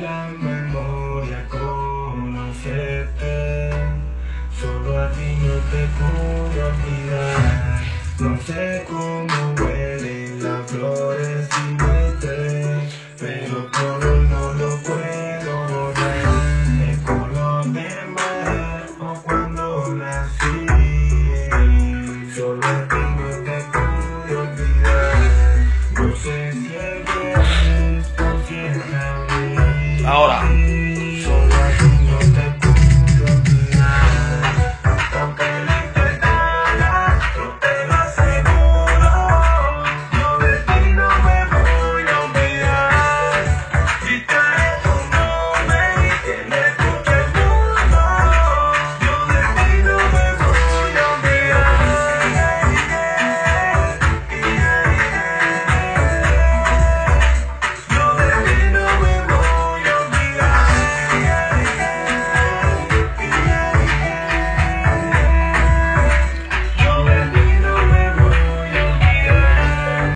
La memoria conocerte. Solo a ti no te pude olvidar. No sé cómo huelen las flores silvestres Pero el color no lo puedo borrar. El color de mar o cuando nací. Solo a ti Ahora.